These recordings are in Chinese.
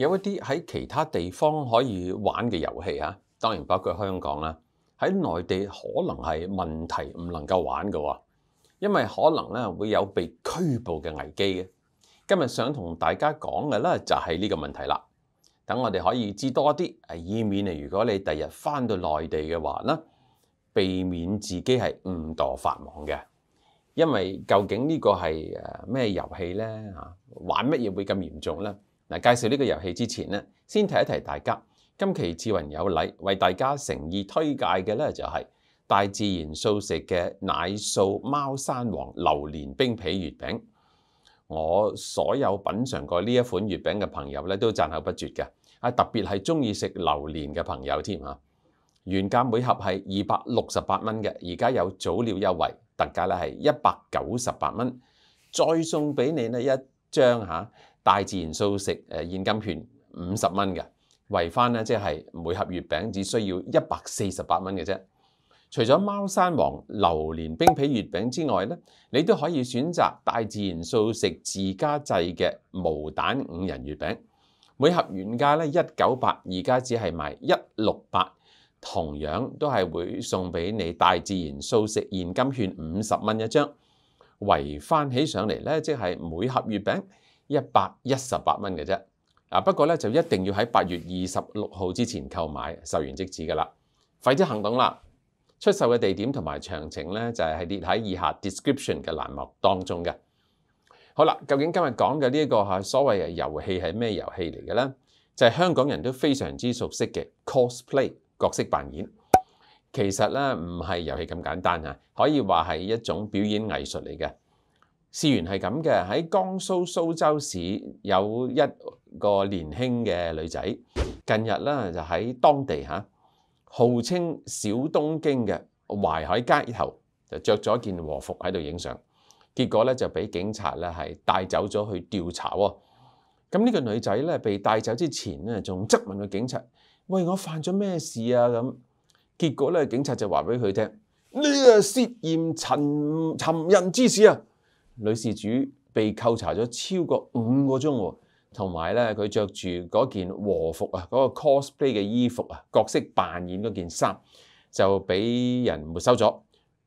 有一啲喺其他地方可以玩嘅遊戲啊，當然包括香港啦。喺內地可能係問題唔能夠玩嘅喎，因為可能咧會有被拘捕嘅危機嘅。今日想同大家講嘅咧就係呢個問題啦。等我哋可以知多啲，係以免啊，如果你第日翻到內地嘅話咧，避免自己係誤墮法網嘅。因為究竟呢個係誒咩遊戲咧？嚇玩乜嘢會咁嚴重咧？嗱，介紹呢個遊戲之前咧，先提一提大家。今期智雲有禮為大家誠意推介嘅咧，就係大自然素食嘅奶素貓山王榴蓮冰皮月餅。我所有品嚐過呢一款月餅嘅朋友咧，都讚口不絕嘅。啊，特別係中意食榴蓮嘅朋友添啊！原價每盒係二百六十八蚊嘅，而家有早鳥優惠，特價咧係一百九十八蚊，再送俾你呢一張嚇大自然素食誒現金券五十蚊嘅，圍翻咧即係每盒月餅只需要一百四十八蚊嘅啫。除咗貓山王榴蓮冰皮月餅之外咧，你都可以選擇大自然素食自家製嘅無蛋五仁月餅。每盒原價咧一九八，而家只係賣一六八，同樣都係會送俾你大自然素食現金券五十蚊一張，圍翻起上嚟咧，即係每盒月餅一百一十八蚊嘅啫。啊，不過咧就一定要喺八月二十六號之前購買，售完即止噶啦。快啲行動啦！出售嘅地點同埋詳情咧就係列喺以下 description 嘅欄目當中嘅。好啦，究竟今日講嘅呢一個係所謂嘅遊戲係咩遊戲嚟嘅咧？就係香港人都非常之熟悉嘅 cosplay 角色扮演。其實咧唔係遊戲咁簡單啊，可以話係一種表演藝術嚟嘅。事緣係咁嘅，喺江蘇蘇州市有一個年輕嘅女仔，近日咧就喺當地嚇，號稱小東京嘅淮海街頭就着咗件和服喺度影相。結果咧就俾警察咧係帶走咗去調查喎。咁呢個女仔咧被帶走之前咧，仲質問個警察：喂，我犯咗咩事啊？咁結果咧，警察就話俾佢聽：呢啊涉嫌尋尋人之事啊！女事主被扣查咗超過五個鐘喎，同埋咧佢着住嗰件和服啊，嗰個 cosplay 嘅衣服啊，角色扮演嗰件衫就俾人沒收咗。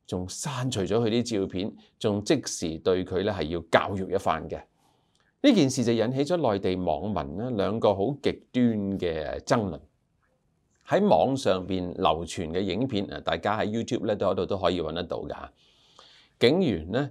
仲刪除咗佢啲照片，仲即時對佢咧係要教育一番嘅。呢件事就引起咗內地網民咧兩個好極端嘅爭論。喺網上邊流傳嘅影片啊，大家喺 YouTube 咧都喺度都可以揾得到㗎。警員咧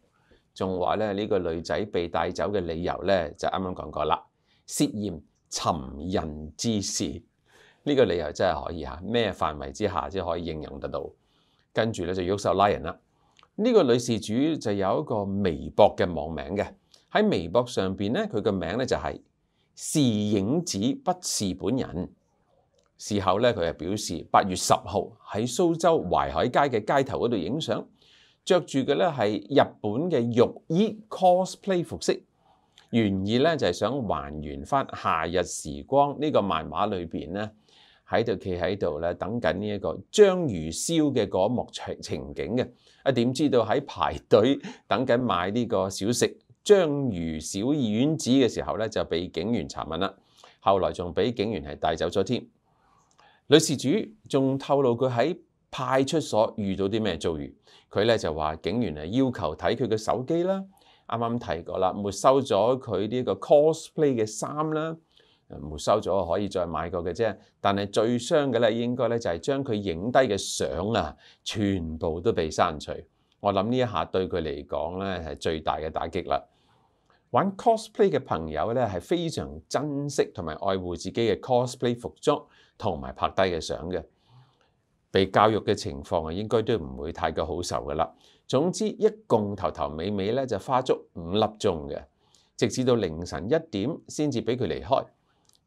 仲話咧呢個女仔被帶走嘅理由咧就啱啱講過啦，涉嫌尋人之事。呢個理由真係可以吓，咩範圍之下先可以應用得到？跟住咧就喐手拉人啦。呢個女事主就有一個微博嘅網名嘅，喺微博上邊咧，佢嘅名咧就係是影子不是本人。事後咧，佢係表示八月十號喺蘇州淮海街嘅街頭嗰度影相，着住嘅咧係日本嘅浴衣 cosplay 服飾，原意咧就係想還原翻夏日時光呢個漫畫裏邊咧喺度企喺度咧等緊呢一個章魚燒嘅嗰幕情情景嘅。啊！點知道喺排隊等緊買呢個小食章魚小丸子嘅時候咧，就被警員查問啦。後來仲俾警員係帶走咗添。女事主仲透露佢喺派出所遇到啲咩遭遇。佢咧就話警員係要求睇佢嘅手機啦。啱啱提過啦，沒收咗佢呢個 cosplay 嘅衫啦。沒收咗可以再買過嘅啫，但係最傷嘅咧，應該咧就係將佢影低嘅相啊，全部都被刪除。我諗呢一下對佢嚟講咧係最大嘅打擊啦。玩 cosplay 嘅朋友咧係非常珍惜同埋愛護自己嘅 cosplay 服裝同埋拍低嘅相嘅。被教育嘅情況啊，應該都唔會太過好受噶啦。總之一共頭頭尾尾咧就花足五粒鐘嘅，直至到凌晨一點先至俾佢離開。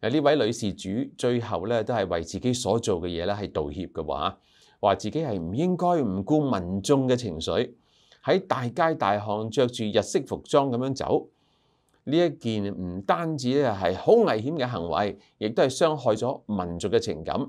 嗱，呢位女事主最後咧都係為自己所做嘅嘢咧係道歉嘅話，話自己係唔應該唔顧民眾嘅情緒，喺大街大巷着住日式服裝咁樣走。呢一件唔單止咧係好危險嘅行為，亦都係傷害咗民族嘅情感。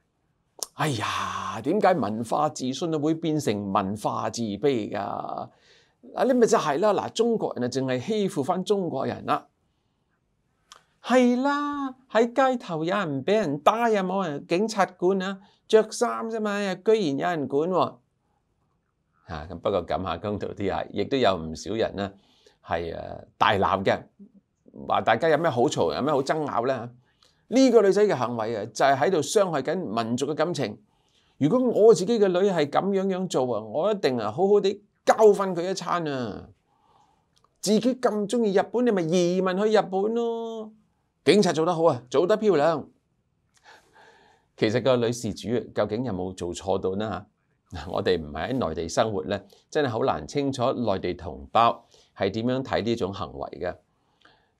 哎呀，點解文化自信啊會變成文化自卑㗎？啊，你咪就係啦，嗱，中國人啊，淨係欺負翻中國人啦。係啦，喺街頭有人俾人打，有冇人警察管啊？着衫啫嘛，居然有人管喎、啊。咁、不過咁下公道啲啊，亦都有唔少人咧係誒大鬧嘅，話大家有咩好嘈，有咩好爭拗咧？呢、個女仔嘅行為啊，就係喺度傷害緊民族嘅感情。如果我自己嘅女係咁樣樣做啊，我一定啊好好地教訓佢一餐啊！自己咁中意日本，你咪移民去日本咯。警察做得好啊，做得漂亮。其實個女事主究竟有冇做錯到呢？嚇，我哋唔係喺內地生活咧，真係好難清楚內地同胞係點樣睇呢種行為嘅。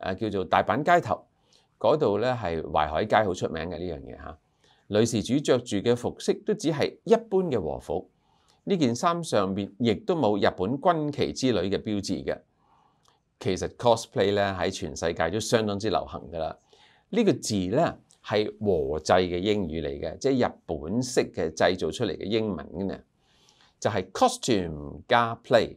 誒叫做大阪街頭。嗰度咧係淮海街好出名嘅呢樣嘢嚇。女事主着住嘅服飾都只係一般嘅和服，呢件衫上邊亦都冇日本軍旗之類嘅標誌嘅。其實 cosplay 咧喺全世界都相當之流行噶啦。呢個字咧係和製嘅英語嚟嘅，即係日本式嘅製造出嚟嘅英文咧，就係 costume 加 play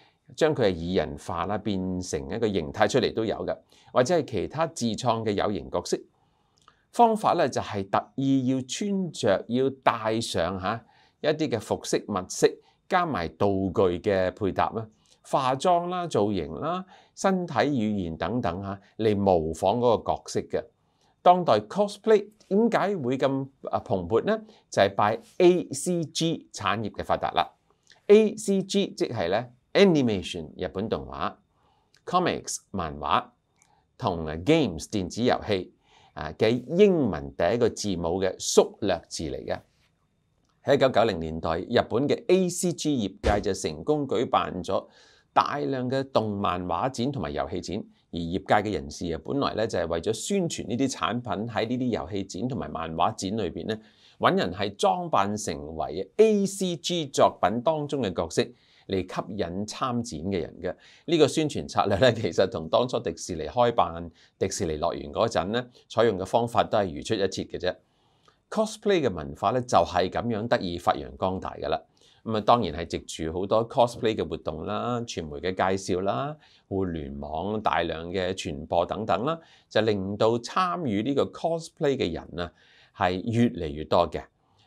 將佢係擬人化啦，變成一個形態出嚟都有嘅，或者係其他自創嘅有形角色方法咧，就係特意要穿着、要戴上嚇一啲嘅服飾物飾，加埋道具嘅配搭啦、化妝啦、造型啦、身體語言等等嚇嚟模仿嗰個角色嘅。當代 cosplay 點解會咁啊蓬勃呢？就係拜 A.C.G 產業嘅發達啦。A.C.G 即係咧。Animation 日本動畫、Comics 漫畫同 Games 電子遊戲啊嘅英文第一個字母嘅縮略字嚟嘅。喺一九九零年代，日本嘅 ACG 業界就成功舉辦咗大量嘅動漫畫展同埋遊戲展，而業界嘅人士啊，本來咧就係為咗宣傳呢啲產品喺呢啲遊戲展同埋漫畫展裏邊咧，揾人係裝扮成為 ACG 作品當中嘅角色。嚟吸引參展嘅人嘅呢個宣傳策略咧，其實同當初迪士尼開辦迪士尼樂園嗰陣咧，採用嘅方法都係如出一轍嘅啫。cosplay 嘅文化咧就係咁樣得以發揚光大嘅啦。咁啊，當然係藉住好多 cosplay 嘅活動啦、傳媒嘅介紹啦、互聯網大量嘅傳播等等啦，就令到參與呢個 cosplay 嘅人啊係越嚟越多嘅。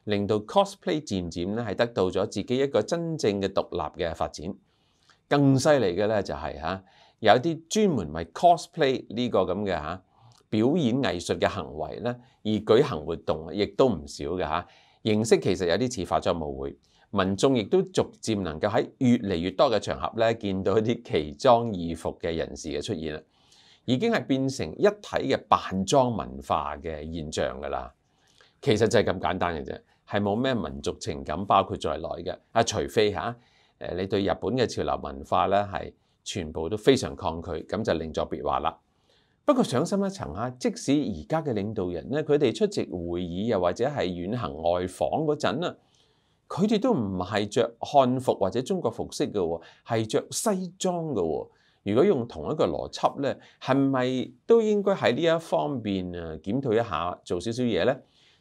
令到 cosplay 漸漸咧係得到咗自己一個真正嘅獨立嘅發展。更犀利嘅咧就係嚇有啲專門為 cosplay 呢個咁嘅嚇表演藝術嘅行為咧而舉行活動，亦都唔少嘅嚇。形式其實有啲似化妝舞會，民眾亦都逐漸能夠喺越嚟越多嘅場合咧見到一啲奇裝異服嘅人士嘅出現啦，已經係變成一體嘅扮裝文化嘅現象㗎啦。其實就係咁簡單嘅啫，係冇咩民族情感包括在內嘅。啊，除非嚇誒你對日本嘅潮流文化咧係全部都非常抗拒，咁就另作別話啦。不過想深一層啊，即使而家嘅領導人咧，佢哋出席會議又或者係遠行外訪嗰陣啊，佢哋都唔係着漢服或者中國服飾嘅喎，係着西裝嘅喎。如果用同一個邏輯咧，係咪都應該喺呢一方面啊檢討一下，做少少嘢咧？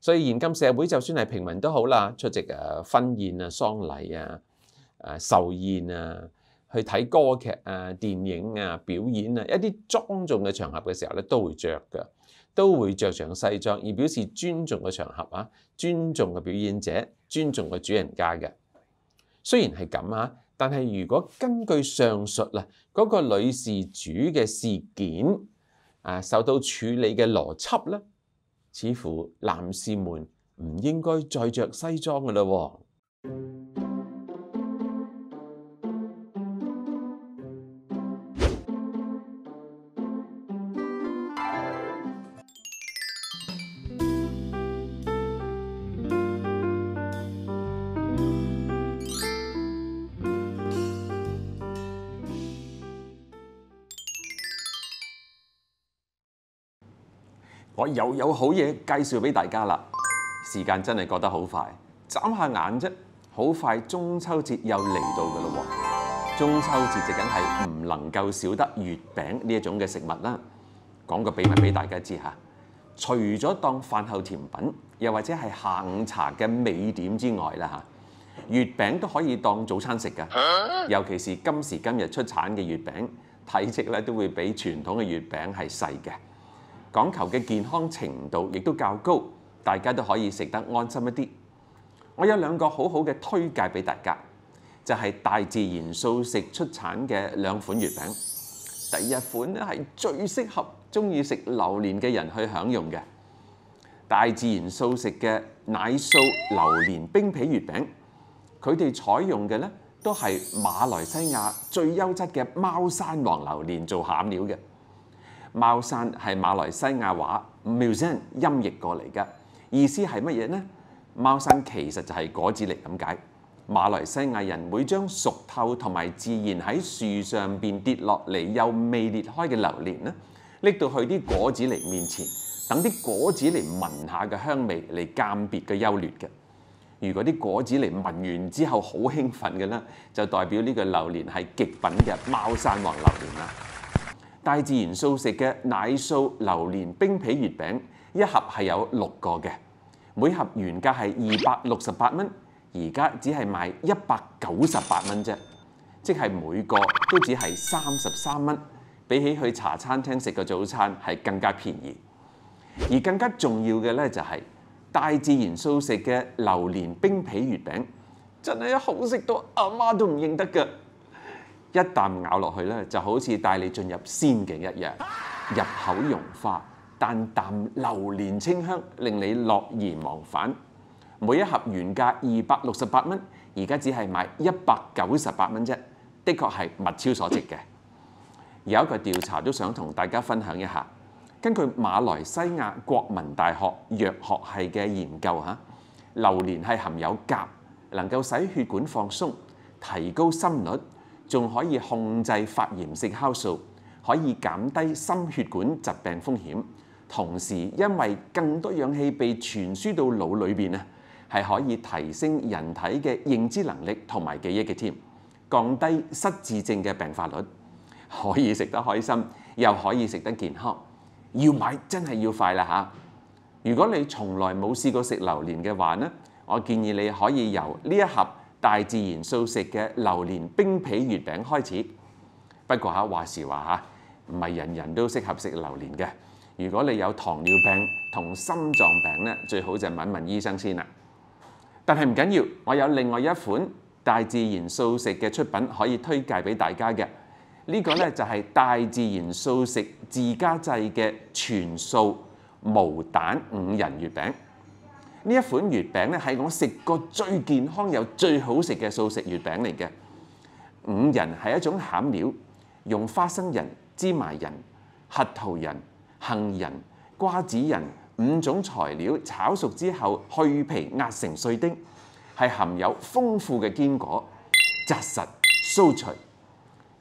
所以現今社會就算係平民都好啦，出席誒婚宴啊、喪禮啊、誒壽宴啊。去睇歌劇啊、電影啊、表演啊，一啲莊重嘅場合嘅時候咧，都會着㗎，都會着上西裝，而表示尊重嘅場合啊，尊重嘅表演者，尊重嘅主人家嘅。雖然係咁啊，但係如果根據上述啊嗰個女事主嘅事件啊受到處理嘅邏輯咧，似乎男士们唔应该再着西裝㗎喇喎。我又有好嘢介紹俾大家啦！時間真係過得好快，眨下眼啫，好快中秋節又嚟到㗎咯喎！中秋節就梗係唔能夠少得月餅呢一種嘅食物啦。講個秘密俾大家知嚇，除咗當飯後甜品，又或者係下午茶嘅美點之外啦嚇，月餅都可以當早餐食㗎。尤其是今時今日出產嘅月餅，體積咧都會比傳統嘅月餅係細嘅。講求嘅健康程度亦都較高，大家都可以食得安心一啲。我有兩個好好嘅推介俾大家，就係大自然素食出產嘅兩款月餅。第一款咧係最適合中意食榴蓮嘅人去享用嘅，大自然素食嘅奶素榴蓮冰皮月餅。佢哋採用嘅咧都係馬來西亞最優質嘅貓山王榴蓮做餡料嘅。貓山係馬來西亞話，museum 音譯過嚟嘅，意思係乜嘢呢？貓山其實就係果子狸咁解。馬來西亞人會將熟透同埋自然喺樹上邊跌落嚟又未裂開嘅榴蓮呢，拎到去啲果子狸面前，等啲果子狸聞下嘅香味嚟鑑別嘅優劣嘅。如果啲果子狸聞完之後好興奮嘅呢，就代表呢個榴蓮係極品嘅貓山王榴蓮啦。大自然素食嘅奶素榴蓮冰皮月餅，一盒係有六個嘅，每盒原價係二百六十八蚊，而家只係賣一百九十八蚊啫，即係每個都只係三十三蚊，比起去茶餐廳食個早餐係更加便宜。而更加重要嘅咧就係大自然素食嘅榴蓮冰皮月餅，真係好食到阿媽都唔認得㗎。一啖咬落去咧，就好似帶你進入仙境一樣，入口融化，淡淡榴蓮清香，令你樂而忘返。每一盒原價二百六十八蚊，而家只係賣一百九十八蚊啫，的確係物超所值嘅。有一個調查都想同大家分享一下，根據馬來西亞國民大學藥學系嘅研究嚇，榴蓮係含有鉀，能夠使血管放鬆，提高心率。仲可以控制發炎性酵素，可以減低心血管疾病風險。同時，因為更多氧氣被傳輸到腦裏邊啊，係可以提升人體嘅認知能力同埋記憶嘅添，降低失智症嘅病發率。可以食得開心，又可以食得健康。要買真係要快啦嚇！如果你從來冇試過食榴蓮嘅話呢，我建議你可以由呢一盒大自然素食嘅榴蓮冰皮月餅開始。不過嚇話時話嚇，唔係人人都適合食榴蓮嘅。如果你有糖尿病同心臟病咧，最好就問問醫生先啦。但係唔緊要，我有另外一款大自然素食嘅出品可以推介俾大家嘅。呢個咧就係大自然素食自家製嘅全素無蛋五仁月餅。呢一款月餅咧係我食過最健康又最好食嘅素食月餅嚟嘅。五仁係一種餡料，用花生仁、芝麻仁、核桃仁、杏仁、瓜子仁五種材料炒熟之後去皮壓成碎丁，係含有豐富嘅堅果，紮實酥脆。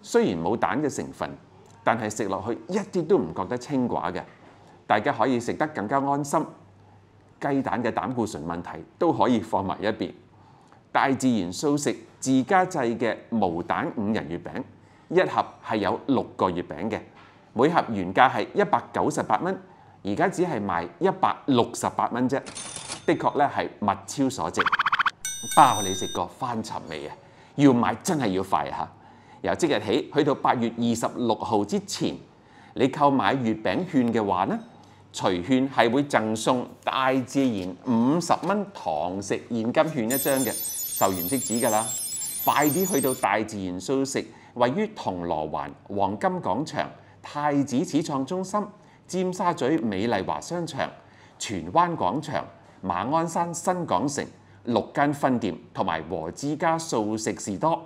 雖然冇蛋嘅成分，但係食落去一啲都唔覺得清寡嘅，大家可以食得更加安心。雞蛋嘅膽固醇問題都可以放埋一邊。大自然素食自家製嘅無蛋五仁月餅，一盒係有六個月餅嘅，每盒原價係一百九十八蚊，而家只係賣一百六十八蚊啫。的確咧係物超所值，包你食個翻尋味啊！要買真係要快嚇！由即日起去到八月二十六號之前，你購買月餅券嘅話呢，隨券係會贈送大自然五十蚊堂食現金券一張嘅，售完即止㗎啦！快啲去到大自然素食，位於銅鑼灣黃金廣場、太子始創中心、尖沙咀美麗華商場、荃灣廣場、馬鞍山新港城六間分店，同埋和之家素食士多。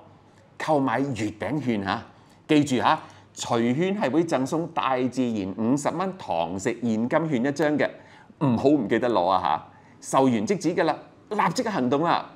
購買月餅券嚇，記住嚇，隨券係會贈送大自然五十蚊堂食現金券一張嘅，唔好唔記得攞啊嚇！售完即止㗎啦，立即行動啦！